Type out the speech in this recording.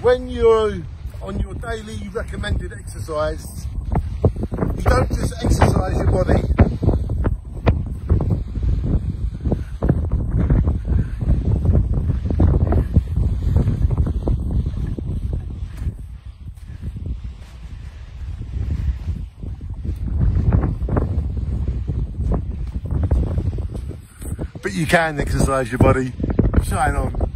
when you're on your daily recommended exercise, you don't just exercise your body. But you can exercise your body. Shine on.